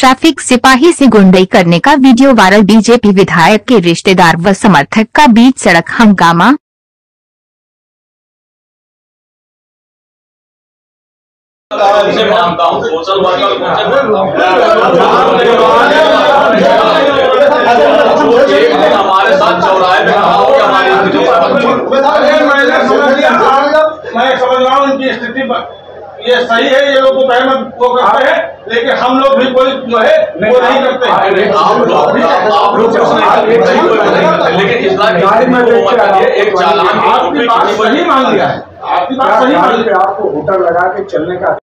Traffic सिपाही से गुंडई करने का वीडियो वायरल। बीजेपी विधायक के रिश्तेदार व समर्थक का बीच सड़क हंगामा। में समझ रहा हूँ इनकी स्थिति ये सही है ये लोग दोपहर में वो करते हैं लेकिन हम लोग भी कोई जो है वो नहीं करते हैं लेकिन इस बार एक चालान आपकी बात सही मान लिया है। है आपकी बात सही मान लिया आपको होटल लगा के चलने का